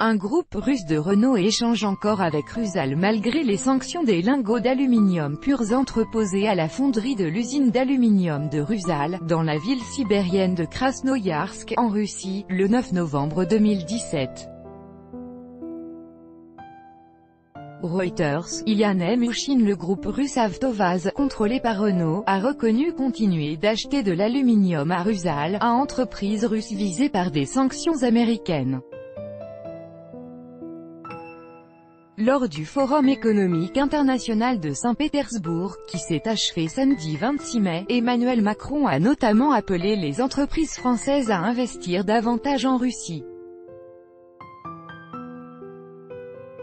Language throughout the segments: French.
Un groupe russe de Renault échange encore avec Rusal malgré les sanctions des lingots d'aluminium purs entreposés à la fonderie de l'usine d'aluminium de Rusal, dans la ville sibérienne de Krasnoyarsk, en Russie, le 9 novembre 2017. Reuters, Ilya Mushin le groupe russe Avtovaz, contrôlé par Renault, a reconnu continuer d'acheter de l'aluminium à Rusal, à entreprises russes visées par des sanctions américaines. Lors du Forum économique international de Saint-Pétersbourg, qui s'est achevé samedi 26 mai, Emmanuel Macron a notamment appelé les entreprises françaises à investir davantage en Russie.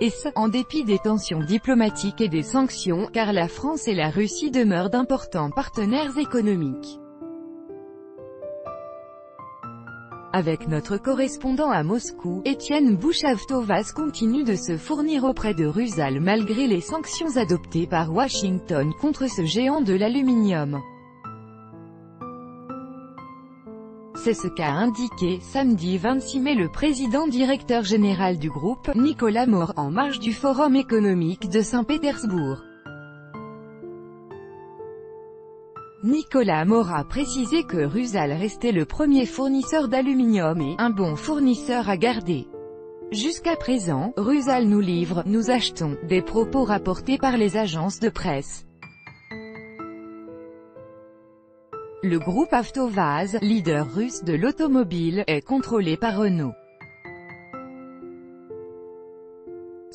Et ce, en dépit des tensions diplomatiques et des sanctions, car la France et la Russie demeurent d'importants partenaires économiques. Avec notre correspondant à Moscou, Étienne Bouchavtovas continue de se fournir auprès de Rusal malgré les sanctions adoptées par Washington contre ce géant de l'aluminium. C'est ce qu'a indiqué, samedi 26 mai le président directeur général du groupe, Nicolas Moore, en marge du Forum économique de Saint-Pétersbourg. Nicolas Moore a précisé que Rusal restait le premier fournisseur d'aluminium et un bon fournisseur à garder. Jusqu'à présent, Rusal nous livre, nous achetons, des propos rapportés par les agences de presse. Le groupe Avtovaz, leader russe de l'automobile, est contrôlé par Renault.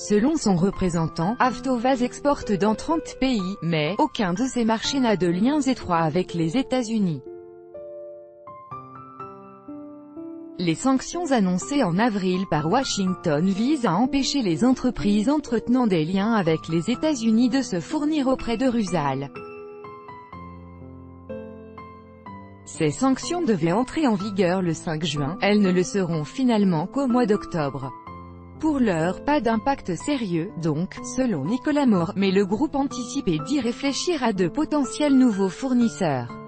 Selon son représentant, Avtovaz exporte dans 30 pays, mais aucun de ces marchés n'a de liens étroits avec les États-Unis. Les sanctions annoncées en avril par Washington visent à empêcher les entreprises entretenant des liens avec les États-Unis de se fournir auprès de Rusal. Ces sanctions devaient entrer en vigueur le 5 juin, elles ne le seront finalement qu'au mois d'octobre. Pour l'heure, pas d'impact sérieux, donc, selon Nicolas Moore, mais le groupe anticipe et dit réfléchir à de potentiels nouveaux fournisseurs.